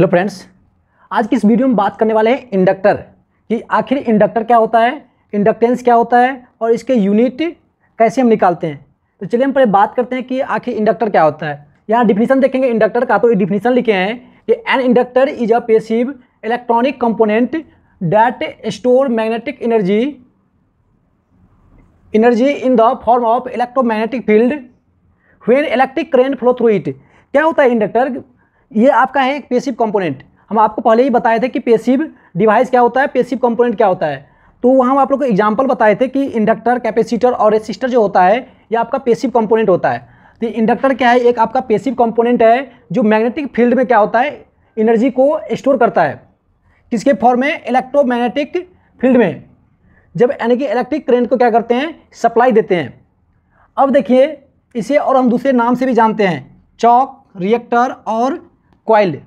Hello friends आज की इस वीडियो में बात करने वाले हैं इंडक्टर कि आखिर इंडक्टर क्या होता है इंडक्टेंस क्या होता है और इसके यूनिट कैसे हम निकालते हैं। तो चलिए हम पहले बात करते हैं कि आखिर इंडक्टर क्या होता है। यहाँ डिफिनीसन देखेंगे इंडक्टर का तो डिफिनीसन लिखे हैं कि an inductor is a passive electronic component that store magnetic energy energy in the form of electromagnetic field when electric current flow through it क्या होता है इंडक्टर ये आपका है एक पेसिव कंपोनेंट हम आपको पहले ही बताए थे कि पेसिव डिवाइस क्या होता है पेसिव कंपोनेंट क्या होता है। तो वहाँ हम आप लोग को एग्ज़ाम्पल बताए थे कि इंडक्टर कैपेसिटर और रेसिस्टर जो होता है, ये आपका पेसिव कंपोनेंट होता है। तो इंडक्टर क्या है? एक आपका पेसिव कंपोनेंट है, जो मैग्नेटिक फ़ील्ड में क्या होता है? एनर्जी को स्टोर करता है। किसके फॉर्म में? इलेक्ट्रोमैग्नेटिक फ़ील्ड में। जब यानी कि इलेक्ट्रिक करेंट को क्या करते हैं? सप्लाई देते हैं। अब देखिए, इसे और हम दूसरे नाम से भी जानते हैं। चौक रिएक्टर और क्वाइल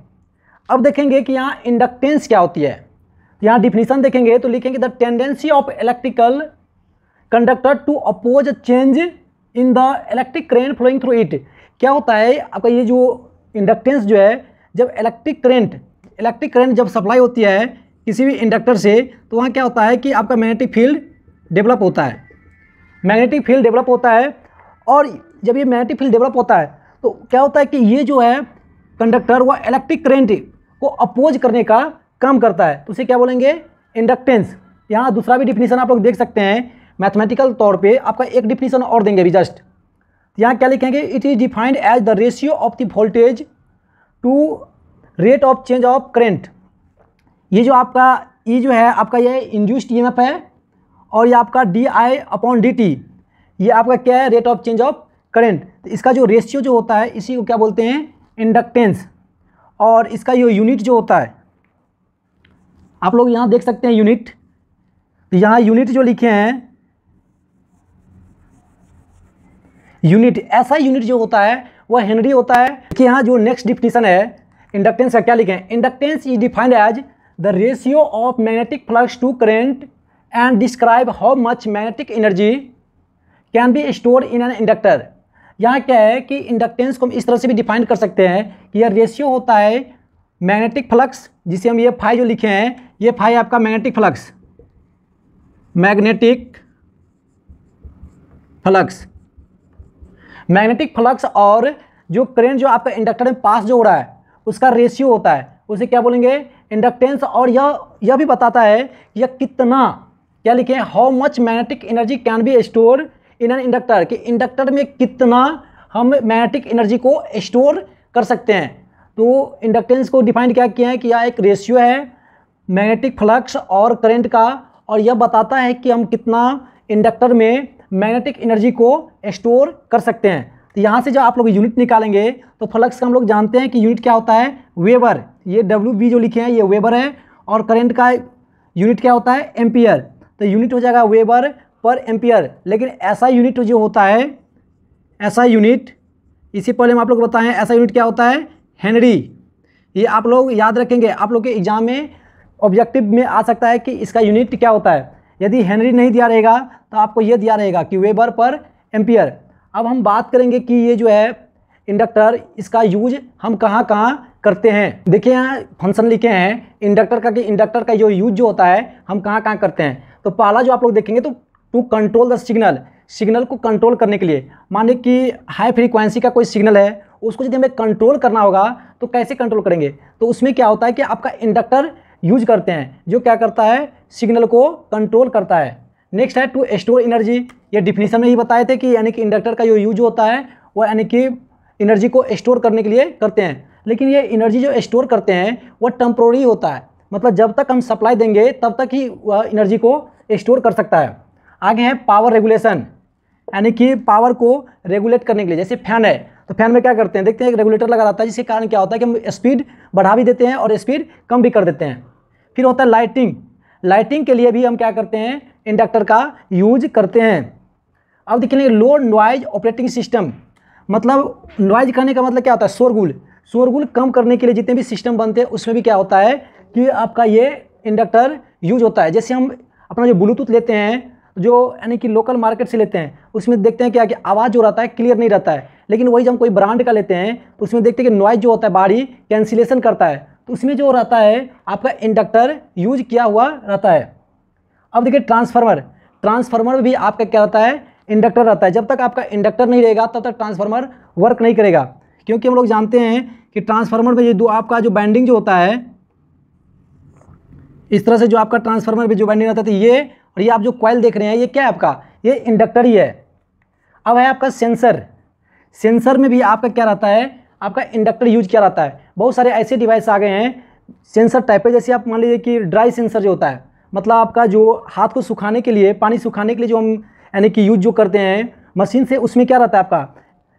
अब देखेंगे कि यहाँ इंडक्टेंस क्या होती है। यहाँ डिफिनीसन देखेंगे तो लिखेंगे the tendency of electrical conductor to oppose change in the electric current flowing through it क्या होता है? आपका ये जो इंडक्टेंस जो है, जब इलेक्ट्रिक करेंट इलेक्ट्रिक करेंट जब सप्लाई होती है किसी भी इंडक्टर से तो वहाँ क्या होता है कि आपका मैग्नेटिक फ़ील्ड डेवलप होता है। मैग्नेटिक फ़ील्ड डेवलप होता है और जब ये मैग्नेटिक फ़ील्ड डेवलप होता है तो क्या होता है कि ये जो है कंडक्टर व इलेक्ट्रिक करेंट को अपोज करने का काम करता है। तो उसे क्या बोलेंगे? इंडक्टेंस यहाँ दूसरा भी डिफिनीसन आप लोग देख सकते हैं। मैथमेटिकल तौर पे आपका एक डिफिनीसन और देंगे अभी जस्ट यहाँ क्या लिखेंगे? It is defined as the ratio of the voltage to rate of change of current ये जो आपका ई जो है, आपका ये इंड्यूस्ड ई है और ये आपका D I upon D T ये आपका क्या है? Rate of change of current इसका जो रेशियो जो होता है, इसी को क्या बोलते हैं? इंडक्टेंस और इसका ये यूनिट जो होता है, आप लोग यहाँ देख सकते हैं यूनिट तो यहाँ यूनिट जो लिखे हैं यूनिट ऐसा यूनिट जो होता है वह हेनरी होता है। कि यहाँ जो नेक्स्ट डिफिनीसन है इंडक्टेंस का क्या लिखे हैं? Inductance is defined as the ratio of magnetic flux to current and describe how much magnetic energy can be store in an inductor यहाँ क्या है कि इंडक्टेंस को हम इस तरह से भी डिफाइन कर सकते हैं कि यह रेशियो होता है मैग्नेटिक फ्लक्स जिसे हम ये फाई जो लिखे हैं, ये फाई आपका magnetic flux magnetic flux magnetic flux और जो करेंट जो आपका इंडक्टर में पास जो हो रहा है, उसका रेशियो होता है। उसे क्या बोलेंगे? इंडक्टेंस और यह यह भी बताता है यह कितना, क्या लिखे how much magnetic energy can be store in an inductor कि इंडक्टर में कितना हम मैग्नेटिक एनर्जी को स्टोर कर सकते हैं। तो इंडक्टेंस को डिफाइन क्या किया है कि यह एक रेशियो है मैग्नेटिक फ्लक्स और करंट का, और यह बताता है कि हम कितना इंडक्टर में मैग्नेटिक एनर्जी को स्टोर कर सकते हैं। तो यहाँ से जब आप लोग यूनिट निकालेंगे तो फ्लक्स का हम लोग जानते हैं कि यूनिट क्या होता है? वेबर। ये डब्ल्यू जो लिखे हैं, ये वेबर है, और करंट का यूनिट क्या होता है? एम्पियर। तो यूनिट हो जाएगा वेबर पर एम्पियर। लेकिन ऐसा यूनिट जो होता है, ऐसा यूनिट इसी पहले हम आप लोग बताएँ, ऐसा यूनिट क्या होता है? हेनरी ये आप लोग याद रखेंगे, आप लोग के एग्ज़ाम में ऑब्जेक्टिव में आ सकता है कि इसका यूनिट क्या होता है। यदि हेनरी नहीं दिया रहेगा तो आपको ये दिया रहेगा कि वेबर पर एम्पियर। अब हम बात करेंगे कि ये जो है इंडक्टर इसका यूज़ हम कहाँ कहाँ करते हैं। देखिए यहाँ फ़ंक्शन लिखे हैं इंडक्टर का कि इंडक्टर का जो यूज़ जो होता है, हम कहाँ कहाँ करते हैं। तो पहला जो आप लोग देखेंगे तो to control the signal signal को कंट्रोल करने के लिए, माने कि हाई फ्रीक्वेंसी का कोई सिग्नल है, उसको यदि हमें कंट्रोल करना होगा तो कैसे कंट्रोल करेंगे? तो उसमें क्या होता है कि आपका इंडक्टर यूज़ करते हैं, जो क्या करता है? सिग्नल को कंट्रोल करता है। नेक्स्ट है टू स्टोर एनर्जी ये डिफिनीशन में ही बताए थे कि यानी कि इंडक्टर का जो यूज़ होता है, वो यानी कि एनर्जी को स्टोर करने के लिए करते हैं। लेकिन ये एनर्जी जो स्टोर करते हैं वह टेम्प्रोरी होता है। मतलब जब तक हम सप्लाई देंगे, तब तक ही वह एनर्जी को स्टोर कर सकता है। आगे है पावर रेगुलेशन यानी कि पावर को रेगुलेट करने के लिए, जैसे फ़ैन है तो फ़ैन में क्या करते हैं, देखते हैं एक रेगुलेटर लगा रहता है, जिसके कारण क्या होता है कि हम स्पीड बढ़ा भी देते हैं और स्पीड कम भी कर देते हैं। फिर होता है लाइटिंग लाइटिंग के लिए भी हम क्या करते हैं इंडक्टर का यूज़ करते हैं। अब देखेंगे लो नॉइज़ ऑपरेटिंग सिस्टम मतलब नॉइज़ करने का मतलब क्या होता है, शोरगुल। शोरगुल कम करने के लिए जितने भी सिस्टम बनते हैं, उसमें भी क्या होता है कि आपका ये इंडक्टर यूज़ होता है। जैसे हम अपना जो ब्लूटूथ लेते हैं जो यानी कि लोकल मार्केट से लेते हैं, उसमें देखते हैं क्या कि आवाज़ जो रहता है क्लियर नहीं रहता है। लेकिन वही जब हम कोई ब्रांड का लेते हैं तो उसमें देखते हैं कि नॉइज़ जो होता है बाहरी कैंसिलेशन करता है। तो उसमें जो रहता है, आपका इंडक्टर यूज़ किया हुआ रहता है। अब देखिए ट्रांसफार्मर ट्रांसफार्मर भी आपका क्या रहता है? इंडक्टर रहता है। जब तक आपका इंडक्टर नहीं रहेगा, तब तक ट्रांसफार्मर वर्क नहीं करेगा। क्योंकि हम लोग जानते हैं कि ट्रांसफार्मर में ये दो आपका जो बैंडिंग जो होता है, इस तरह से जो आपका ट्रांसफार्मर में जो बैंडिंग रहता है तो ये और ये आप जो कॉयल देख रहे हैं, ये क्या है आपका? ये इंडक्टर ही है। अब है आपका सेंसर सेंसर में भी आपका क्या रहता है? आपका इंडक्टर यूज़ किया रहता है। बहुत सारे ऐसे डिवाइस आ गए हैं सेंसर टाइप है, जैसे आप मान लीजिए कि ड्राई सेंसर जो होता है मतलब आपका जो हाथ को सुखाने के लिए, पानी सुखाने के लिए जो हम, यानी कि यूज़ जो करते हैं मशीन से उसमें क्या रहता है आपका?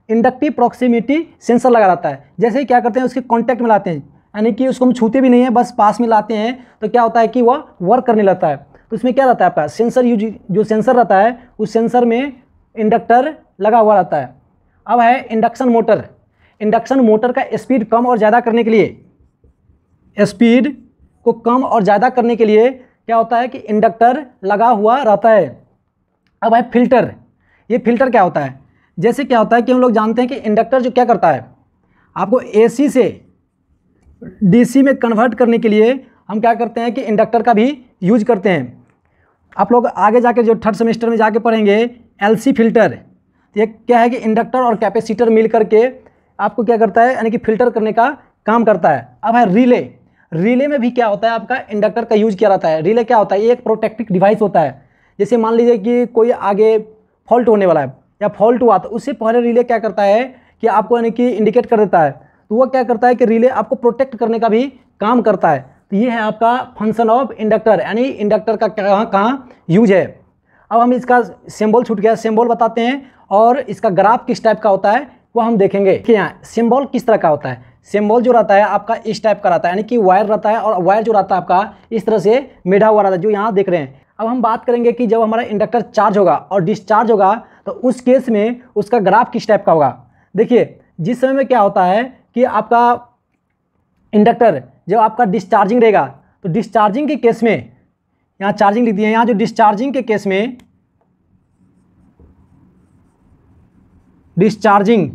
इंडक्टिव प्रॉक्सिमिटी सेंसर लगा रहता है। जैसे ही क्या करते हैं, उसके कॉन्टैक्ट में लाते हैं। यानी कि उसको हम छूते भी नहीं हैं, बस पास में लाते हैं तो क्या होता है कि वह वर्क करने लगता है। तो उसमें क्या रहता है आपका? सेंसर यूज़ जो सेंसर रहता है, उस सेंसर में इंडक्टर लगा हुआ रहता है। अब है इंडक्शन मोटर इंडक्शन मोटर का स्पीड कम और ज़्यादा करने के लिए स्पीड को कम और ज़्यादा करने के लिए क्या होता है कि इंडक्टर लगा हुआ रहता है। अब है फ़िल्टर ये फ़िल्टर क्या होता है? जैसे क्या होता है कि हम लोग जानते हैं कि इंडक्टर जो क्या करता है? आपको एसी से डीसी में कन्वर्ट करने के लिए हम क्या करते हैं कि इंडक्टर का भी यूज़ करते हैं। आप लोग आगे जाके जो थर्ड सेमेस्टर में जाके पढ़ेंगे एलसी फ़िल्टर ये क्या है कि इंडक्टर और कैपेसिटर मिल करके आपको क्या करता है, यानी कि फ़िल्टर करने का काम करता है। अब है रिले रिले में भी क्या होता है, आपका इंडक्टर का यूज़ किया जाता है। रिले क्या होता है, ये एक प्रोटेक्टिव डिवाइस होता है। जैसे मान लीजिए कि कोई आगे फॉल्ट होने वाला है, या फॉल्ट हुआ तो उससे पहले रिले क्या करता है कि आपको यानी कि इंडिकेट कर देता है। तो वह क्या करता है कि रिले आपको प्रोटेक्ट करने का भी काम करता है। तो ये है आपका फ़ंक्शन ऑफ़ इंडक्टर यानी इंडक्टर का कहाँ कहाँ यूज़ है। अब हम इसका सिंबल छूट गया सिंबल बताते हैं, और इसका ग्राफ किस टाइप का होता है, वो हम देखेंगे। कि यहाँ सिंबल किस तरह का होता है? सिंबल जो रहता है, आपका इस टाइप का रहता है, यानी कि वायर रहता है, और वायर जो रहता है आपका, इस तरह से मेढ़ा हुआ रहता है, जो यहाँ देख रहे हैं। अब हम बात करेंगे कि जब हमारा इंडक्टर चार्ज होगा और डिस्चार्ज होगा तो उस केस में उसका ग्राफ किस टाइप का होगा। देखिए, जिस समय में क्या होता है कि आपका इंडक्टर जब आपका डिस्चार्जिंग रहेगा तो डिस्चार्जिंग के केस में, यहाँ चार्जिंग लिख दिए यहाँ जो डिस्चार्जिंग के केस में डिस्चार्जिंग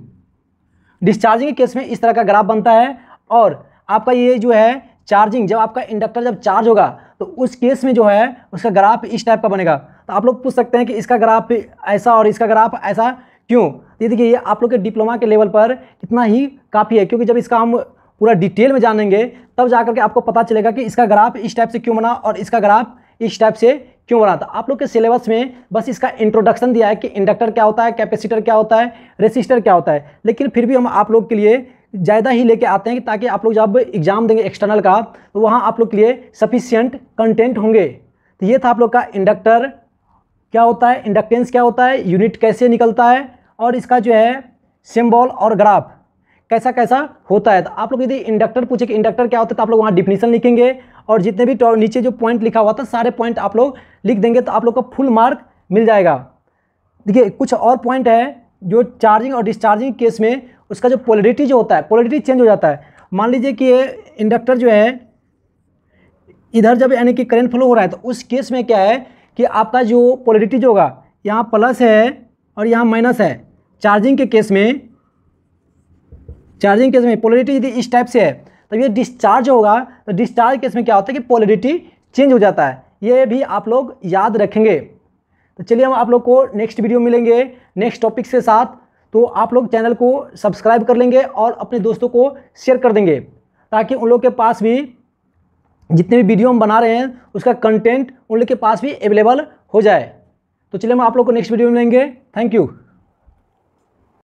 डिस्चार्जिंग के केस में इस तरह का ग्राफ बनता है और आपका ये जो है चार्जिंग जब आपका इंडक्टर जब चार्ज होगा तो उस केस में जो है, उसका ग्राफ इस टाइप का बनेगा। तो आप लोग पूछ सकते हैं कि इसका ग्राफ ऐसा और इसका ग्राफ ऐसा क्यों? ये देखिए, ये आप लोग के डिप्लोमा के लेवल पर इतना ही काफ़ी है, क्योंकि जब इसका हम पूरा डिटेल में जानेंगे, तब जाकर के आपको पता चलेगा कि इसका ग्राफ इस टाइप से क्यों बना और इसका ग्राफ इस टाइप से क्यों बना। था आप लोग के सिलेबस में बस इसका इंट्रोडक्शन दिया है कि इंडक्टर क्या होता है कैपेसिटर क्या होता है रेसिस्टर क्या होता है। लेकिन फिर भी हम आप लोग के लिए ज़्यादा ही लेके आते हैं ताकि आप लोग जब एग्ज़ाम देंगे एक्सटर्नल का तो वहाँ आप लोग के लिए सफिशियंट कंटेंट होंगे। तो ये था आप लोग का इंडक्टर क्या होता है इंडक्टेंस क्या होता है यूनिट कैसे निकलता है और इसका जो है सिम्बॉल और ग्राफ कैसा कैसा होता है। तो आप लोग यदि इंडक्टर पूछे कि इंडक्टर क्या होता है तो आप लोग वहाँ डिफिनीसन लिखेंगे और जितने भी नीचे जो पॉइंट लिखा हुआ था, सारे पॉइंट आप लोग लिख देंगे तो आप लोग को फुल मार्क मिल जाएगा। देखिए, कुछ और पॉइंट है जो चार्जिंग और डिस्चार्जिंग केस में, उसका जो पोलरिटी जो होता है पोलरिटी चेंज हो जाता है। मान लीजिए कि ये इंडक्टर जो है, इधर जब यानी कि करंट फ्लो हो रहा है तो उस केस में क्या है कि आपका जो पोलरिटी जो होगा, यहाँ प्लस है और यहाँ माइनस है। चार्जिंग के केस में चार्जिंग केस में? पोलरिटी यदि इस टाइप से है तो ये डिस्चार्ज होगा तो डिस्चार्ज केस में क्या होता है कि पोलरिटी चेंज हो जाता है। ये भी आप लोग याद रखेंगे। तो चलिए हम आप लोग को नेक्स्ट वीडियो मिलेंगे, नेक्स्ट टॉपिक के साथ। तो आप लोग चैनल को सब्सक्राइब कर लेंगे और अपने दोस्तों को शेयर कर देंगे, ताकि उन लोग के पास भी जितने भी वीडियो हम बना रहे हैं, उसका कंटेंट उन लोग के पास भी अवेलेबल हो जाए। तो चलिए हम आप लोग को नेक्स्ट वीडियो में मिलेंगे। Thank you.